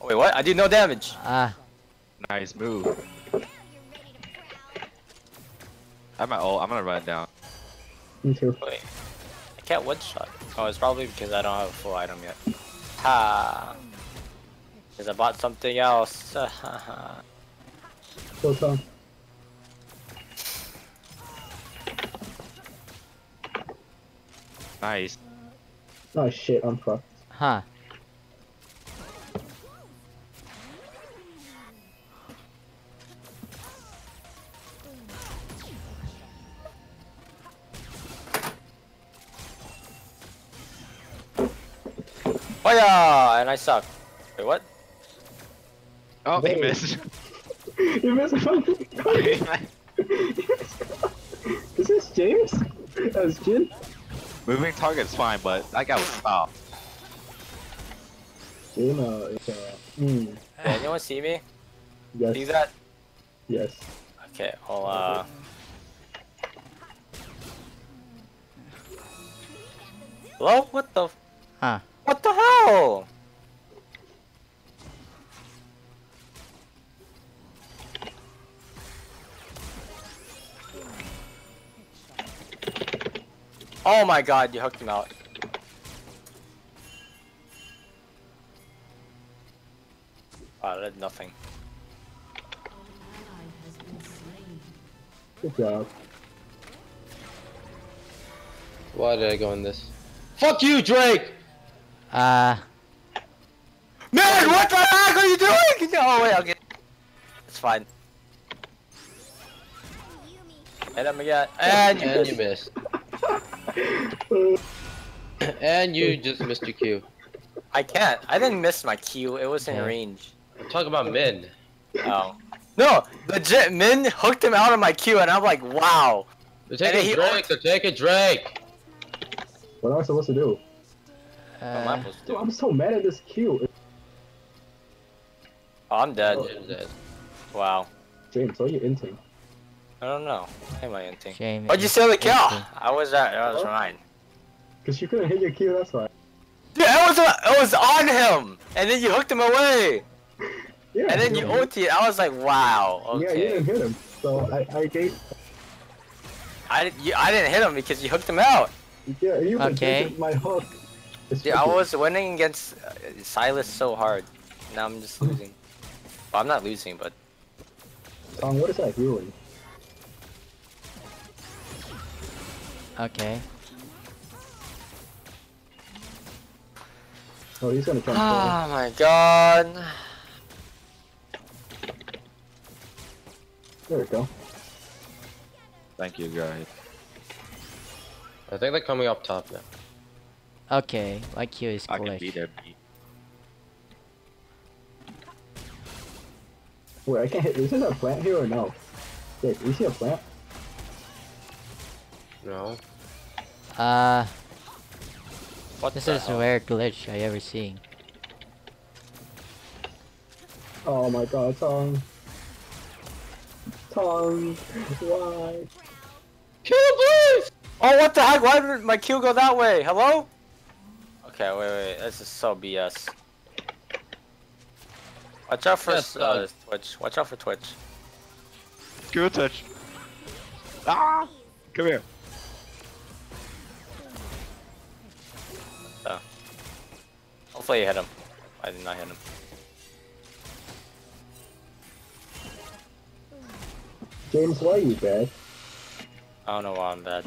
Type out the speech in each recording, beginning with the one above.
oh, Wait, what? I did no damage. Ah. Nice move. I'm at ult. I'm gonna run down. Me too. Wait. I can't one shot. Oh, it's probably because I don't have a full item yet. Ha! Because I bought something else. What's on? Nice. Oh shit, I'm fucked. huh. oh yeah, and I suck. Wait, what? Oh, he missed. you missed one. Is this James? That's Jhin? Moving target's fine, but that guy was foul. Jhin, uh, is, uh, hmm. Did anyone see me? Yes. See that? Yes. Okay, well, uh. Hello? What the? f- Huh. What the hell? Oh my god, you hooked him out. Wow, that did nothing. Good job. Why did I go in this? Fuck you, Drake! Uh, Man, what the heck are you doing? Oh wait, I'll. It's fine. Hit him again, and you And you missed. Missed. and you just missed your cue. I can't. I didn't miss my Q. It was in range. I'm about men. Oh. No, legit. Min hooked him out of my Q, and I'm like, wow. They're And taking he Drake, they're taking Drake! What am I supposed to do? Uh, Dude, I'm so mad at this queue. Oh, I'm dead. Jim's dead. Wow. James, what are you inting? I don't know. Hey, my inting. Jamie. Why'd you steal the kill? I was uh, that. That was mine. Because you couldn't hit your queue, that's why. Yeah, it was. Uh, it was on him, and then you hooked him away, Yeah. and then you yeah, ulti. I was like, wow. Yeah, you didn't hit him. So I, I gave. I didn't. You, I didn't hit him because you hooked him out. Yeah, you Okay. okay. my hook. It's Dude, I was winning against uh, Sylas so hard. Now I'm just losing. Well, I'm not losing, but Tom, what is that healing? Okay. Oh, he's gonna jump. oh ah, my god. there. there we go. Thank you, guys. I think they're coming up top now. Okay, my Q is I can glitched. be there. Wait, I can't hit. Is there a plant here or no? Wait, you see a plant? No. Uh, What this the is a rare glitch I ever seen. Oh my god, Tom. Tom, why? Kill please! Oh, what the heck? Why did my Q go that way? Hello? Okay, wait, wait. This is so BS. Watch out for Yes, uh, dog. Twitch. Watch out for Twitch. Give a touch. Ah! Come here. Hopefully you hit him. I did not hit him. James, why are you bad? I don't know why I'm bad.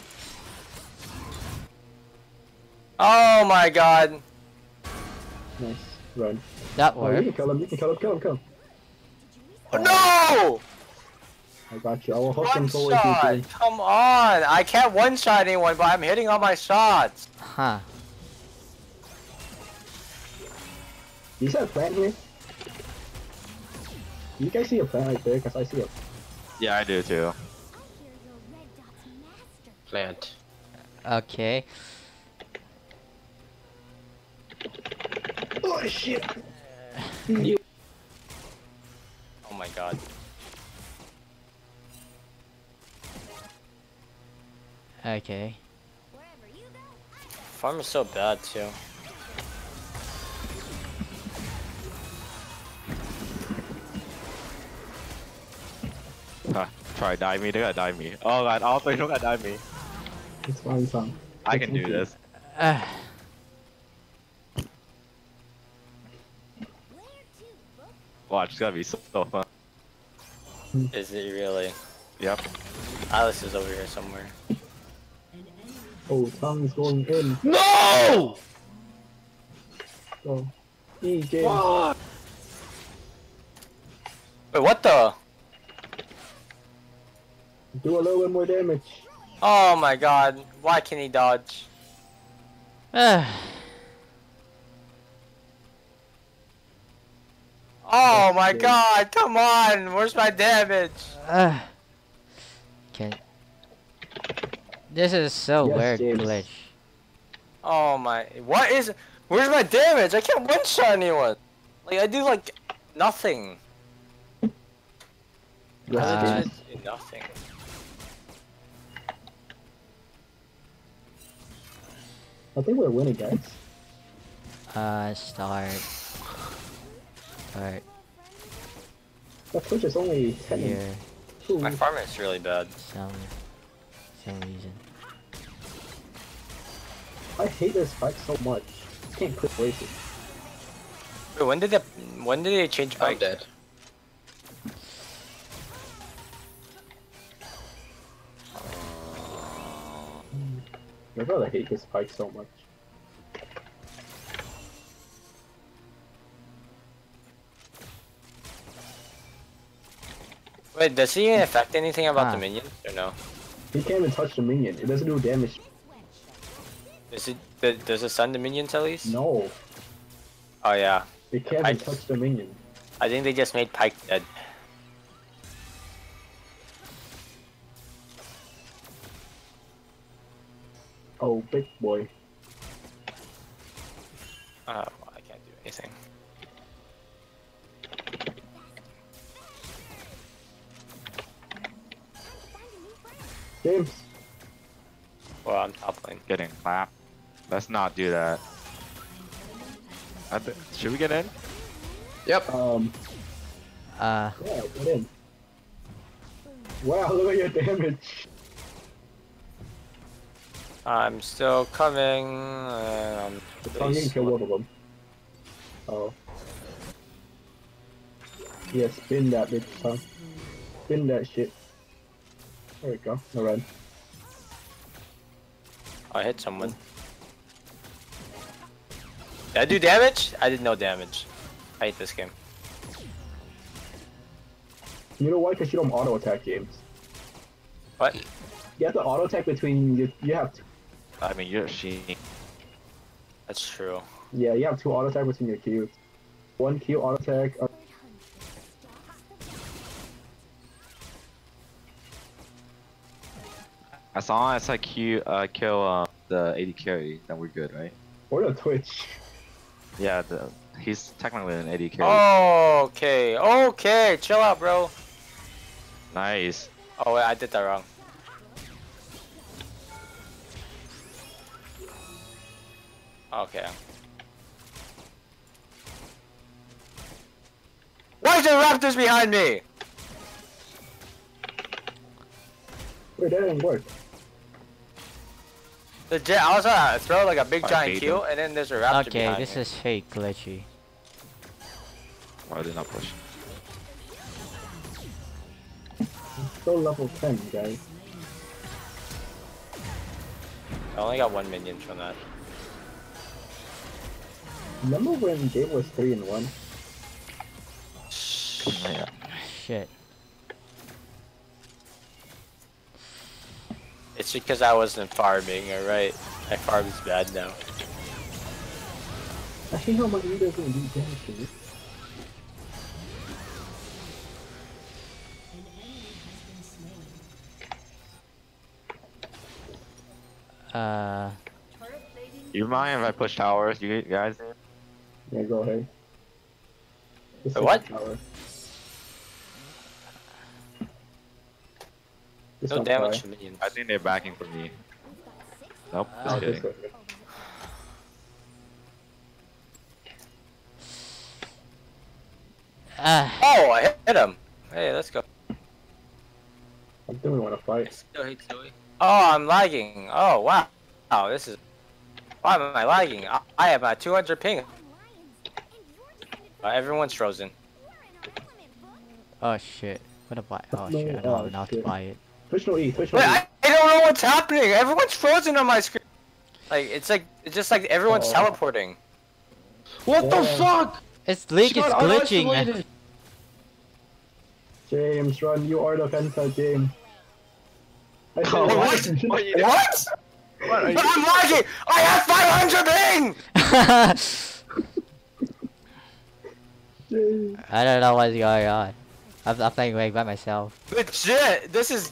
Oh my god. Nice. Run. That Oh, you worked. can kill him, you can kill him, kill him, kill him. Oh, no! I got you. I will hook him One forward. shot! James. Come on! I can't one shot anyone, but I'm hitting all my shots. Huh. You see a plant here? You guys see a plant right there? Cause I see a. Yeah, I do too. Plant. Okay. Oh shit! Uh, you. Oh my god. Okay. farm is so bad too. Huh, try dive me, they gotta dive me. Oh god, all three don't gotta dive me. It's fine, son. I can do this. Uh, Watch, it's gonna be so, so fun. Is it really? Yep. Alice is over here somewhere. Oh, tongue's going in. No! So, E game. Wait, what the? Do a little bit more damage. Oh my god. Why can he dodge? Oh my god, come on! Where's my damage? uh, can. This is so Yes, weird James. glitch. Oh my. What is. Where's my damage? I can't one shot anyone! Like, I do like nothing. Yes, Uh, I do nothing. I think we're winning, guys. Uh, start. Start That Twitch is only 10 and here. 2. My farm is really bad. Some, some reason. I hate this fight so much. Can't quit racing. Wait, when did they when did they change I'm bike? Dead. My brother hate this fight so much. Wait, does he affect anything about Ah. the minions or no? He can't even touch the minion. It doesn't do damage. Is it th- does it stun the minions at least? No. Oh yeah. It can't I- even touch the minion. I think they just made Pyke dead. Oh, big boy. Oh, well, I can't do anything. James. Well, I'm top lane. Getting clapped. Let's not do that. I should we get in? Yep. Um, Uh, yeah, get in. Wow, look at your damage. I'm still coming. And I'm The really tongue can kill both of them. Oh. Yeah, spin that bitch, tongue. Spin that shit. There we go. No run. I hit someone. Did I do damage? I did no damage. I hate this game. You know why? Because you don't auto attack games. What? You have to auto attack between you. You have to. I mean, you're she. That's true. Yeah, you have two auto attack between your Qs. One Q auto attack. As long as I Q, uh, kill uh, the AD carry, then we're good, right? or the Twitch. Yeah, the, he's technically an AD carry. Oh, okay. Okay. Chill out, bro. Nice. Oh, wait, I did that wrong. Okay. Why is there raptors behind me? Wait, that didn't work. The jet, I was gonna throw like a big I giant kill, Q, and then there's a raptor okay, behind this me. is fake glitchy. Why did not push? Still level 10, guys. I only got one minion from that. Remember when game was 3 and 1? Yeah. Shit. It's because I wasn't farming, alright? My farm is bad now. I hate how much he doesn't do damage to me. Uh, You mind if I push towers? You guys? Yeah, go ahead. Wait, what? Power. No damage to minions. I think they're backing for me. Nope, just uh, kidding. Uh. Oh, I hit him! Hey, let's go. I think we want to fight. Oh, I'm lagging. Oh, wow. Wow, this is... Why am I lagging? I, I have a 200 ping. Uh, everyone's frozen. oh shit. What a buy? Oh No, shit, I oh, don't know how to buy it. Twitch no E, Twitch no Wait, E. I, I don't know what's happening. Everyone's frozen on my screen. Like it's like it's just like everyone's Oh. teleporting. What the fuck? It's League She is glitching. unisolated. James, run, you are the Penta, James. I Oh, why what? What are you doing? What? What are you? I'm lagging. I have 500 ping. James. I don't know what's going on. I'm, I'm playing Wake by myself. Legit. This is.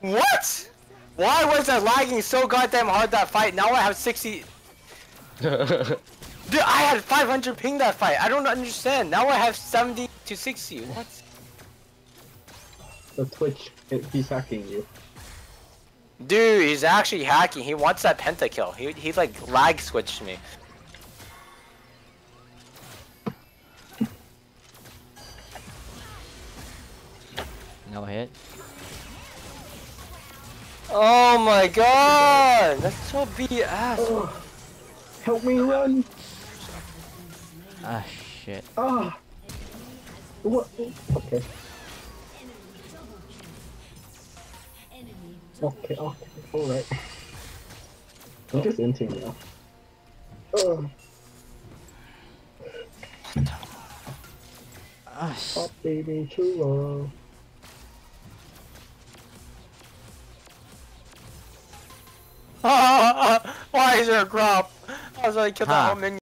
What? Why was I lagging so goddamn hard that fight? Now I have 60. Dude, I had 500 ping that fight. I don't understand. Now I have 70 to 60. What? The Twitch, it, he's hacking you. Dude, he's actually hacking. He wants that pentakill. He he like lag switched me. My god! That's so BS. Oh, help me run! Ah shit. Ah! What? Okay. Okay, okay, alright. I'm just inting now. Oh, Ah oh baby, true love. Why is there a crop? I was like, kill Huh. that whole minion.